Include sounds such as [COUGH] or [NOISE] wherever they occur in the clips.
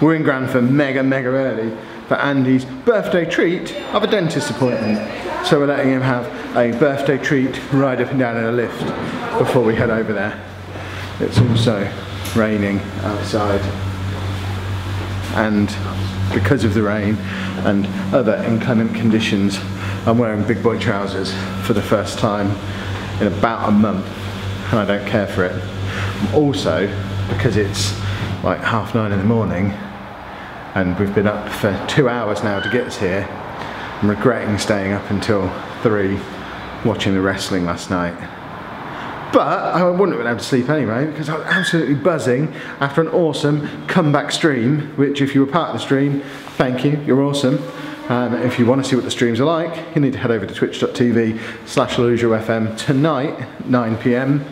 We're in Grantham mega, mega early for Andy's birthday treat of a dentist appointment. So we're letting him have a birthday treat ride up and down in a lift before we head over there. It's also raining outside and because of the rain and other inclement conditions I'm wearing big boy trousers for the first time in about a month and I don't care for it. Also because it's like half nine in the morning and we've been up for two hours now to get us here. I'm regretting staying up until three watching the wrestling last night. But I wouldn't have been able to sleep anyway because I was absolutely buzzing after an awesome comeback stream, which if you were part of the stream, thank you, you're awesome. Um, if you want to see what the streams are like, you need to head over to twitch.tv slash FM tonight, 9pm.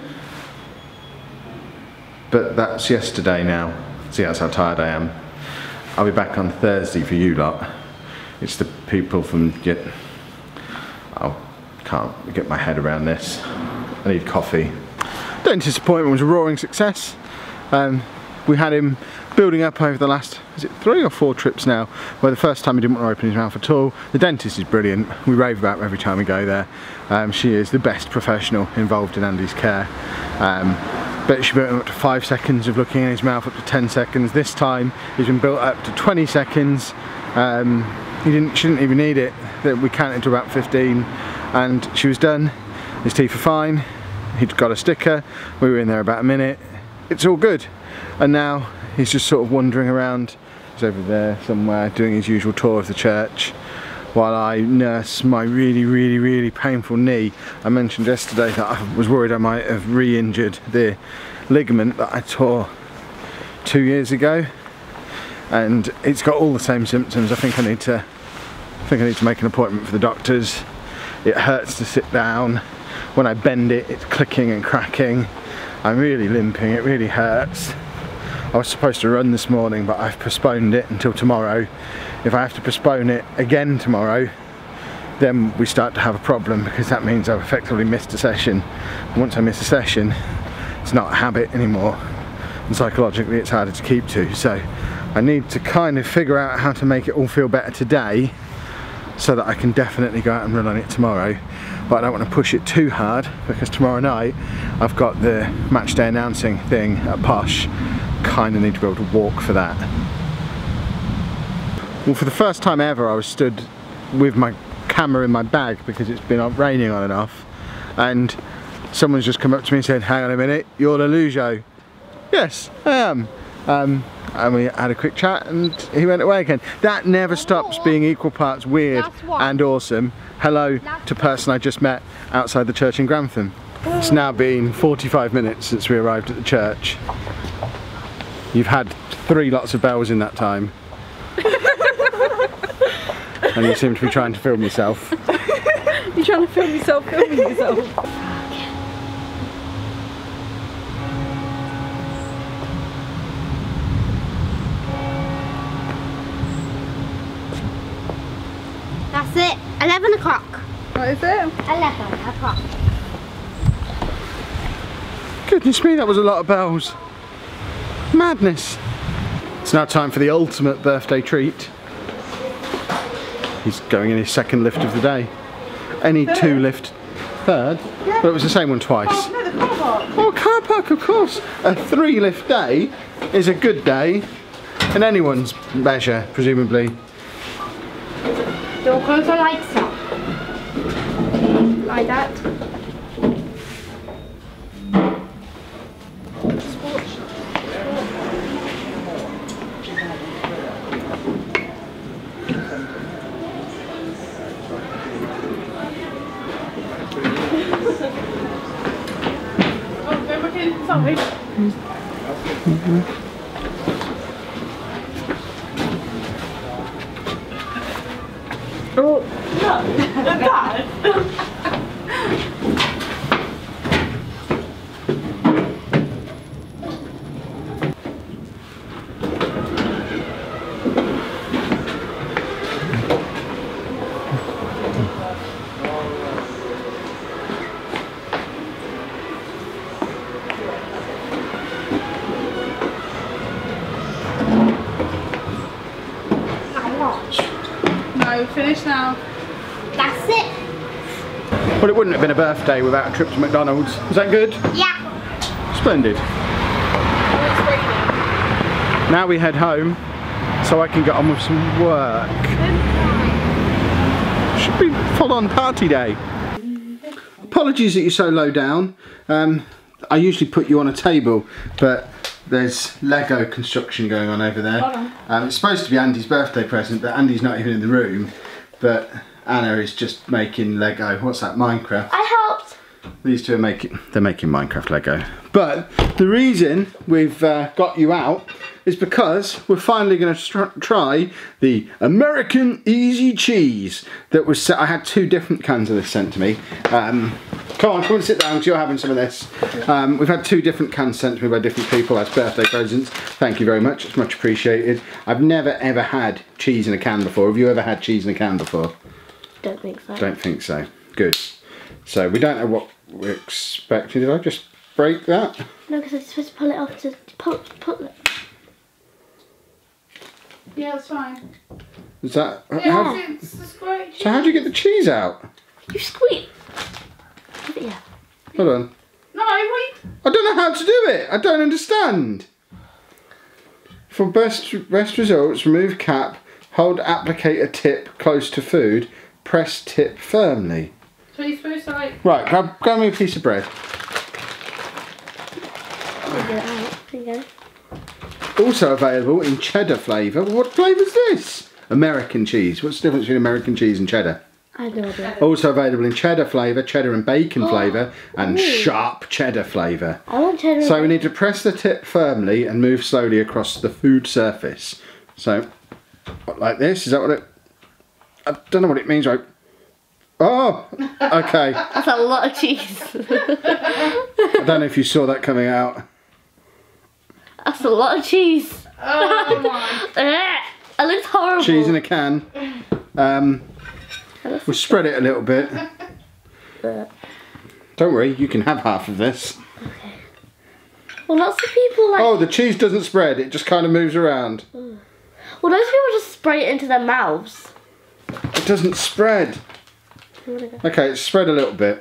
But that's yesterday now. See, that's how tired I am. I'll be back on Thursday for you lot. It's the people from Get. I can't get my head around this. I need coffee. Dentist appointment was a roaring success. Um, we had him building up over the last, is it three or four trips now, where the first time he didn't want to open his mouth at all. The dentist is brilliant. We rave about her every time we go there. Um, she is the best professional involved in Andy's care. Um, but she built him up to 5 seconds of looking in his mouth up to 10 seconds. This time he's been built up to 20 seconds. Um, he didn't, she didn't even need it. We counted to about 15 and she was done. His teeth are fine. He'd got a sticker. We were in there about a minute. It's all good. And now he's just sort of wandering around. He's over there somewhere doing his usual tour of the church while I nurse my really, really, really painful knee. I mentioned yesterday that I was worried I might have re-injured the ligament that I tore two years ago. And it's got all the same symptoms. I think I need to I think I need to make an appointment for the doctors. It hurts to sit down. When I bend it, it's clicking and cracking. I'm really limping, it really hurts. I was supposed to run this morning, but I've postponed it until tomorrow if I have to postpone it again tomorrow, then we start to have a problem because that means I've effectively missed a session. Once I miss a session, it's not a habit anymore. And psychologically it's harder to keep to. So I need to kind of figure out how to make it all feel better today so that I can definitely go out and run on it tomorrow. But I don't want to push it too hard because tomorrow night I've got the match day announcing thing at Posh. Kind of need to be able to walk for that. Well, for the first time ever, I was stood with my camera in my bag because it's been raining on and off. And someone's just come up to me and said, hang on a minute, you're Lollujo. Yes, I am. Um, and we had a quick chat and he went away again. That never stops being equal parts weird and awesome. Hello to person I just met outside the church in Grantham. It's now been 45 minutes since we arrived at the church. You've had three lots of bells in that time and you seem to be trying to film yourself. You're trying to film yourself filming yourself. That's it. 11 o'clock. What is it? 11 o'clock. Goodness me, that was a lot of bells. Madness. It's now time for the ultimate birthday treat. He's going in his second lift of the day. Any third. two lift third, yeah. but it was the same one twice. Oh, no, the car park. Oh, car park, of course. A three lift day is a good day in anyone's measure, presumably. Don't close the lights up. Like that. Side. Mm -hmm. Oh, no, Dad. Well, it wouldn't have been a birthday without a trip to McDonald's. Is that good? Yeah. Splendid. Now we head home so I can get on with some work. Should be full on party day. Apologies that you're so low down. Um, I usually put you on a table, but there's Lego construction going on over there. Um, it's supposed to be Andy's birthday present, but Andy's not even in the room. But Anna is just making Lego. What's that? Minecraft. I helped. These two are making, they're making Minecraft Lego. But the reason we've uh, got you out is because we're finally going to try the American Easy Cheese that was set. I had two different cans of this sent to me. Um, come on, come and sit down because you're having some of this. Um, we've had two different cans sent to me by different people as birthday presents. Thank you very much, it's much appreciated. I've never ever had cheese in a can before. Have you ever had cheese in a can before? Don't think so. Don't think so. Good. So we don't know what we're expecting. Did I just break that? No, because I'm supposed to pull it off to pull, pull it. Yeah, it's fine. Is that? Yeah, how, it's, it's great. so how do you get the cheese out? You squeak. Give it here. Hold on. No, wait. I don't know how to do it. I don't understand. For best best results, remove cap, hold applicator tip close to food, press tip firmly. So you're supposed to like. Right, grab, grab me a piece of bread. Get it out. There you go. Also available in cheddar flavour. What flavour's this? American cheese. What's the difference between American cheese and cheddar? I have no idea. Also available in cheddar flavour, cheddar and bacon oh, flavour, and oh. sharp cheddar flavour. I want cheddar. So we need to press the tip firmly and move slowly across the food surface. So, like this, is that what it... I don't know what it means, right? Oh, okay. [LAUGHS] That's a lot of cheese. I don't know if you saw that coming out. That's a lot of cheese. Oh my. [LAUGHS] It looks horrible. Cheese in a can. Um, we'll spread it a little bit. Don't worry, you can have half of this. Well, lots of people like. Oh, the cheese doesn't spread, it just kind of moves around. Well, those people just spray it into their mouths. It doesn't spread. Okay, it's spread a little bit.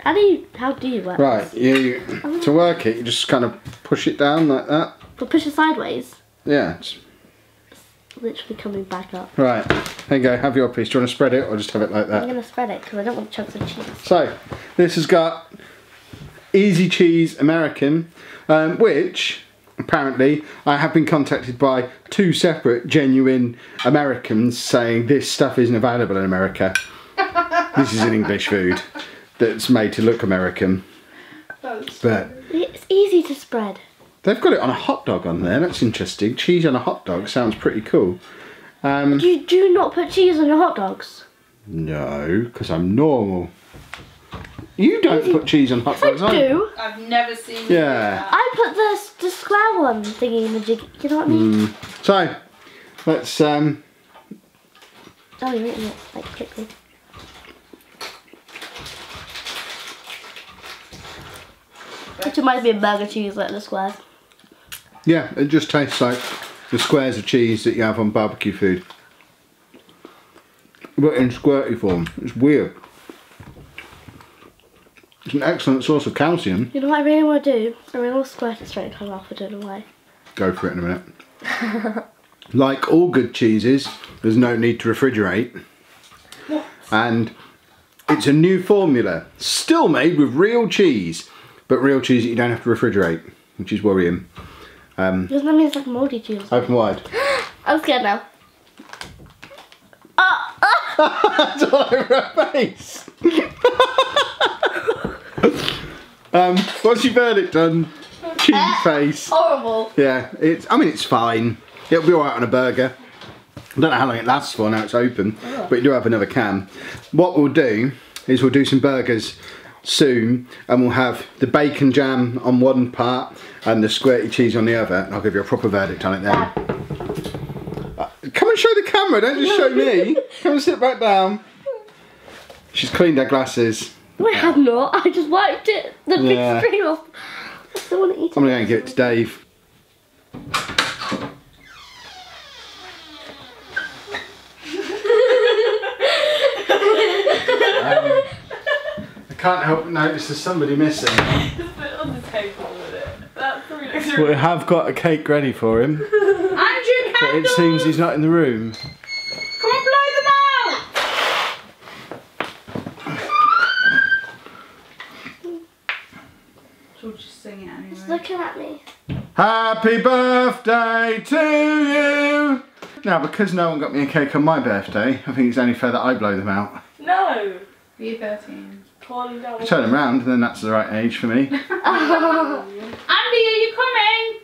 How do you? How do you work? Right, you to work it, you just kind of push it down like that. But push it sideways. Yeah. it's- Literally coming back up. Right. There you go. Have your piece. Do you want to spread it or just have it like that? I'm gonna spread it because I don't want chunks of cheese. So, this has got Easy Cheese American, um, which apparently I have been contacted by two separate genuine Americans saying this stuff isn't available in America. this is an English food that's made to look American, That's- but It's easy to spread. they've got it on a hot dog on there. That's interesting. Cheese on a hot dog sounds pretty cool. Um, Do you do not put cheese on your hot dogs? no, because I'm normal. You don't put cheese on hot I dogs, either. do. I've never seen. you Yeah. that. I put the the square one thingy in the jig. You know what I mean? So, let's um, Oh, you're eating it like quickly. Which reminds me of burger cheese, like the square. yeah, it just tastes like the squares of cheese that you have on barbecue food. But in squirty form. It's weird. It's an excellent source of calcium. You know what I really want to do? I really want to squirt it straight into my mouth. I don't know why. Go for it in a minute. [LAUGHS] like all good cheeses, there's no need to refrigerate. And it's a new formula, still made with real cheese, but real cheese that you don't have to refrigerate, which is worrying. Um, Doesn't that mean it's like mouldy cheese? Open wide. [GASPS] I'm scared now. Ah, ah. [LAUGHS] That's all over her face. [LAUGHS] um, what's your verdict on cheese face? Horrible. Yeah, it's. I mean, it's fine. It'll be alright on a burger. I don't know how long it lasts for now it's open, but you do have another can. What we'll do is we'll do some burgers soon, and we'll have the bacon jam on one part and the squirty cheese on the other. And I'll give you a proper verdict on it then. Uh, Come and show the camera, don't just show me. Come and sit back down. She's cleaned her glasses. I have not. [LAUGHS] I just wiped it, the yeah. big screen off. I still want to eat I'm going to give it to Dave. I can't help but notice there's somebody missing. Just [LAUGHS] put it on the table with it. That's really We have got a cake ready for him. [LAUGHS] Andrew But it seems he's not in the room. She'll just sing it He's anyway. looking at me. Happy birthday to you! Now, because no one got me a cake on my birthday, I think it's only fair that I blow them out. No! Year 13. Turn them round, and then that's the right age for me. [LAUGHS] [LAUGHS] Andy, are you coming?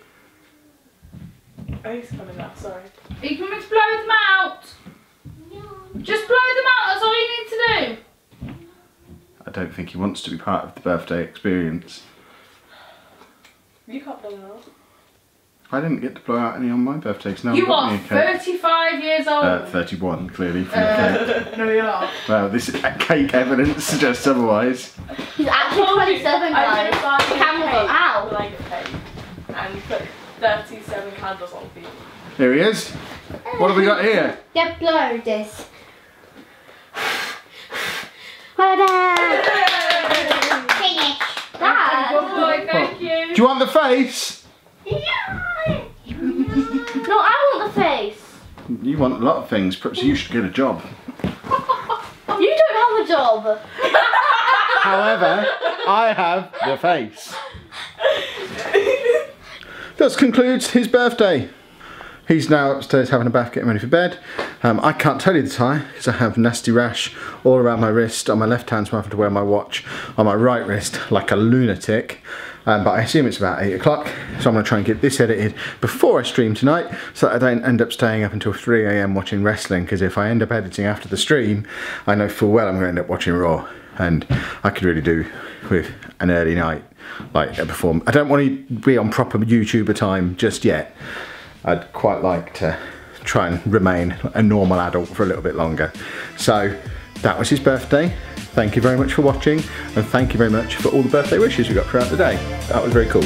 Oh, he's coming now, sorry. Are you coming to blow them out? No. Just blow them out, that's all you need to do. I don't think he wants to be part of the birthday experience. You blow out. I didn't get to blow out any on my birthday because no You got are me a cake. 35 years old. Uh, 31, clearly, from the cake. [LAUGHS] no, you are. Well, this cake evidence suggests otherwise. He's actually 27, guys. gonna buy you a Camera, ow. Like a cake. And put 37 candles on for you. Here he is. What have we got here? Get blow this. Well done. Finish. Good Dad. boy, thank Do you. you want the face? No, I want the face. You want a lot of things. Perhaps you should get a job. You don't have a job. However, I have the face. This concludes his birthday. He's now upstairs having a bath, getting ready for bed. Um, I can't tell you the time because I have nasty rash all around my wrist. On my left hand, so I'm having to wear my watch on my right wrist like a lunatic. Um, but I assume it's about 8 o'clock, so I'm going to try and get this edited before I stream tonight so that I don't end up staying up until 3am watching wrestling because if I end up editing after the stream, I know full well I'm going to end up watching Raw and I could really do with an early night like a perform. I don't want to be on proper YouTuber time just yet. I'd quite like to try and remain a normal adult for a little bit longer. So that was his birthday. Thank you very much for watching and thank you very much for all the birthday wishes we got throughout the day. That was very cool.